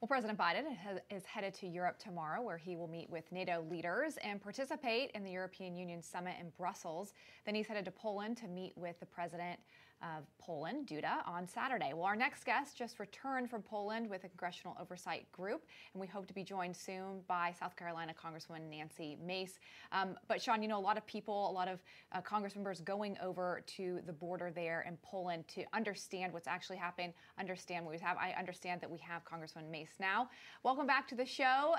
Well, President Biden is headed to Europe tomorrow, where he will meet with NATO leaders and participate in the European Union summit in Brussels. Then he's headed to Poland to meet with the president of Poland, Duda, on Saturday. Well, our next guest just returned from Poland with a congressional oversight group, and we hope to be joined soon by South Carolina Congresswoman Nancy Mace. Um, but Sean, you know, a lot of people, a lot of uh, Congress members going over to the border there in Poland to understand what's actually happening, understand what we have. I understand that we have Congresswoman Mace now. Welcome back to the show,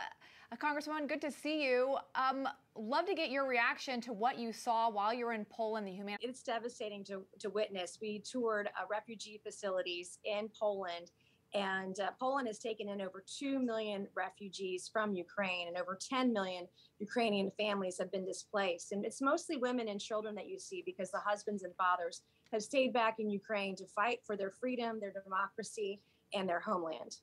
uh, Congresswoman. Good to see you. Um, love to get your reaction to what you saw while you were in Poland. The human. It's devastating to to witness. We toured uh, refugee facilities in Poland. And uh, Poland has taken in over 2 million refugees from Ukraine, and over 10 million Ukrainian families have been displaced. And it's mostly women and children that you see because the husbands and fathers have stayed back in Ukraine to fight for their freedom, their democracy, and their homeland.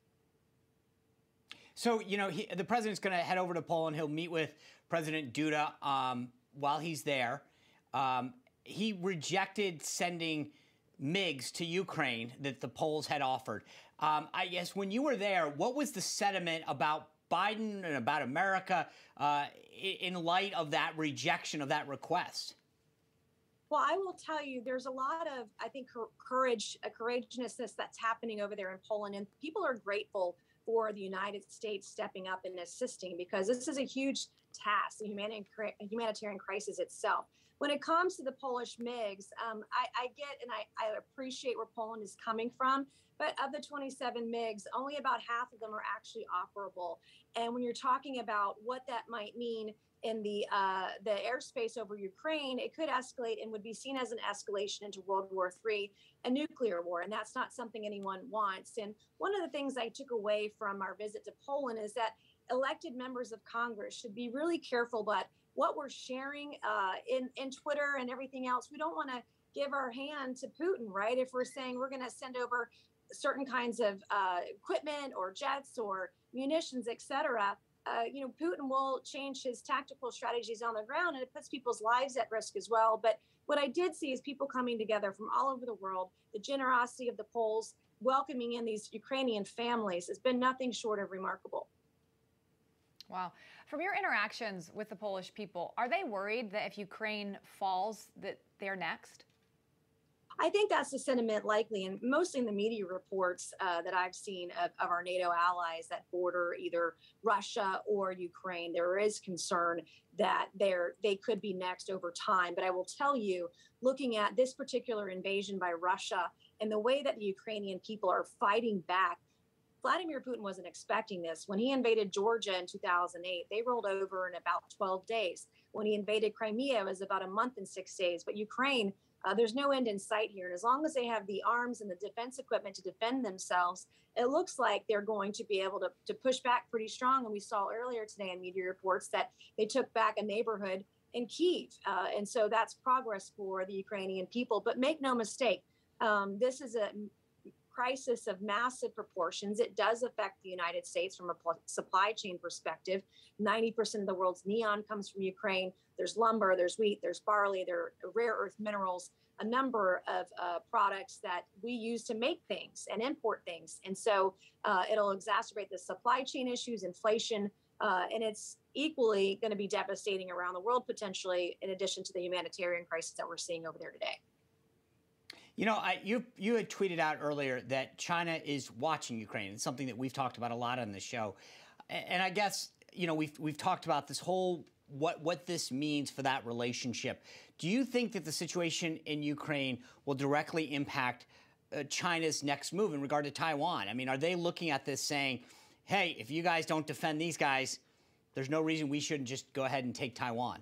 So, you know, he, the president's going to head over to Poland. He'll meet with President Duda um, while he's there. Um, he rejected sending MiGs to Ukraine that the Poles had offered. Um, I guess when you were there, what was the sentiment about Biden and about America uh, in light of that rejection of that request? Well, I will tell you, there's a lot of, I think, courage, a courageousness that's happening over there in Poland, and people are grateful for the United States stepping up and assisting because this is a huge task, the humanitarian crisis itself. When it comes to the Polish MiGs, um, I, I, get and I, I, appreciate where Poland is coming from, but of the 27 MiGs, only about half of them are actually operable. And when you're talking about what that might mean in the uh, the airspace over Ukraine, it could escalate and would be seen as an escalation into World War III, a nuclear war, and that's not something anyone wants. And one of the things I took away from our visit to Poland is that elected members of Congress should be really careful about what we're sharing uh, in in Twitter and everything else. We don't want to give our hand to Putin, right? If we're saying we're going to send over certain kinds of uh, equipment or jets or munitions, et cetera uh, you know, Putin will change his tactical strategies on the ground and it puts people's lives at risk as well. But what I did see is people coming together from all over the world, the generosity of the Poles welcoming in these Ukrainian families has been nothing short of remarkable. Wow. From your interactions with the Polish people, are they worried that if Ukraine falls that they're next? I think that's the sentiment likely, and mostly in the media reports uh, that I've seen of, of, our NATO allies that border either Russia or Ukraine. There is concern that they could be next over time. But I will tell you, looking at this particular invasion by Russia and the way that the Ukrainian people are fighting back, Vladimir Putin wasn't expecting this. When he invaded Georgia in 2008, they rolled over in about 12 days. When he invaded Crimea, it was about a month and six days. But Ukraine uh, there's no end in sight here. And as long as they have the arms and the defense equipment to defend themselves, it looks like they're going to be able to, to push back pretty strong. And we saw earlier today in media reports that they took back a neighborhood in Kiev. Uh, and so that's progress for the Ukrainian people. But make no mistake, um, this is a crisis of massive proportions. It does affect the United States from a supply chain perspective. 90% of the world's neon comes from Ukraine. There's lumber, there's wheat, there's barley, there are rare earth minerals, a number of uh, products that we use to make things and import things. And so uh, it'll exacerbate the supply chain issues, inflation, uh, and it's equally going to be devastating around the world potentially, in addition to the humanitarian crisis that we're seeing over there today. You know, I, you you had tweeted out earlier that China is watching Ukraine. It's something that we've talked about a lot on the show, and I guess you know we've we've talked about this whole what what this means for that relationship. Do you think that the situation in Ukraine will directly impact uh, China's next move in regard to Taiwan? I mean, are they looking at this saying, "Hey, if you guys don't defend these guys, there's no reason we shouldn't just go ahead and take Taiwan"?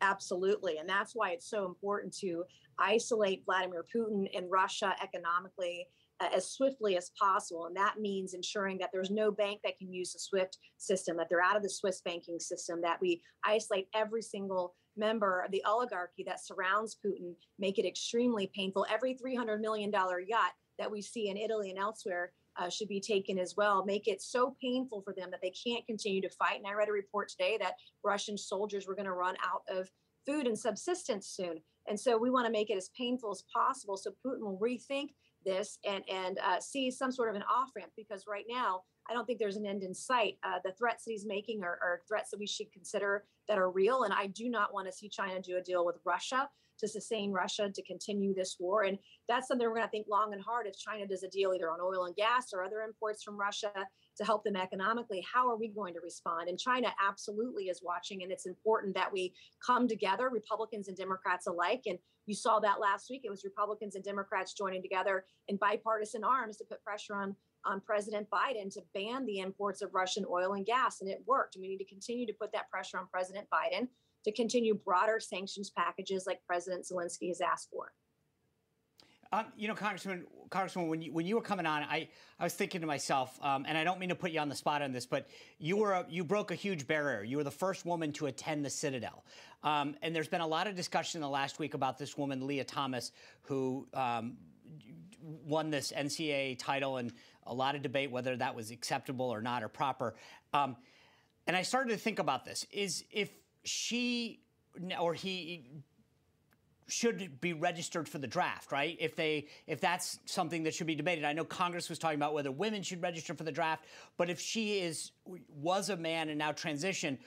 Absolutely. And that's why it's so important to isolate Vladimir Putin and Russia economically uh, as swiftly as possible. And that means ensuring that there's no bank that can use the SWIFT system, that they're out of the Swiss banking system, that we isolate every single member of the oligarchy that surrounds Putin, make it extremely painful. Every $300 million yacht that we see in Italy and elsewhere uh, should be taken as well. Make it so painful for them that they can't continue to fight. And I read a report today that Russian soldiers were going to run out of food and subsistence soon. And so we want to make it as painful as possible so Putin will rethink this and and uh, see some sort of an off ramp because right now I don't think there's an end in sight. Uh, the threats that he's making are, are, threats that we should consider that are real, and I do not want to see China do a deal with Russia to sustain Russia to continue this war. And that's something we're going to think long and hard if China does a deal either on oil and gas or other imports from Russia to help them economically. How are we going to respond? And China absolutely is watching, and it's important that we come together, Republicans and Democrats alike. And you saw that last week. It was Republicans and Democrats joining together in bipartisan arms to put pressure on on President Biden to ban the imports of Russian oil and gas, and it worked. And we need to continue to put that pressure on President Biden to continue broader sanctions packages like President Zelensky has asked for. Um, you know, Congressman, Congressman, when you when you were coming on, I, I was thinking to myself, um, and I don't mean to put you on the spot on this, but you were a, you broke a huge barrier. You were the first woman to attend the Citadel, um, and there's been a lot of discussion in the last week about this woman, Lia Thomas, who um, won this NCAA title, and a lot of debate whether that was acceptable or not or proper. Um, and I started to think about this: is if she or he should be registered for the draft, right? If they if that's something that should be debated. I know Congress was talking about whether women should register for the draft, but if she is was a man and now transition,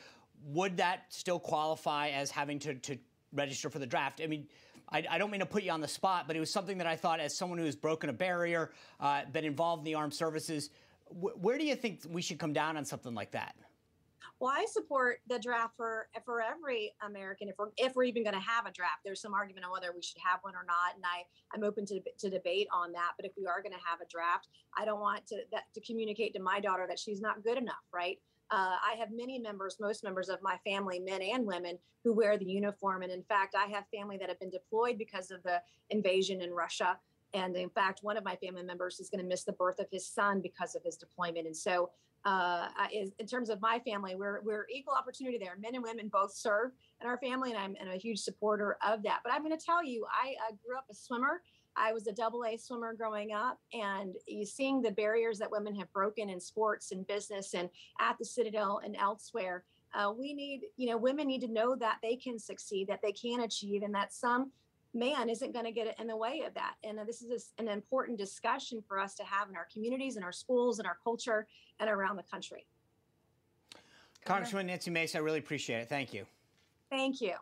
would that still qualify as having to, to register for the draft? I mean, I, I, don't mean to put you on the spot, but it was something that I thought, as someone who has broken a barrier, uh, been involved in the armed services, wh- where do you think we should come down on something like that? Well, I support the draft for for every American. If we're if we're even going to have a draft, there's some argument on whether we should have one or not, and I I'm open to to debate on that. But if we are going to have a draft, I don't want to that to communicate to my daughter that she's not good enough, right? Uh, I have many members, most members of my family, men and women, who wear the uniform. And in fact, I have family that have been deployed because of the invasion in Russia. And in fact, one of my family members is going to miss the birth of his son because of his deployment. And so uh, in terms of my family, we're, we're equal opportunity there. Men and women both serve in our family, and I'm, and a huge supporter of that. But I'm going to tell you, I uh, grew up a swimmer. I was a double A swimmer growing up, and you seeing the barriers that women have broken in sports and business and at the Citadel and elsewhere. Uh, we need, you know, women need to know that they can succeed, that they can achieve, and that some man isn't going to get in the way of that. And uh, this is an important discussion for us to have in our communities, in our schools, in our culture, and around the country. Congresswoman Nancy Mace, I really appreciate it. Thank you. Thank you.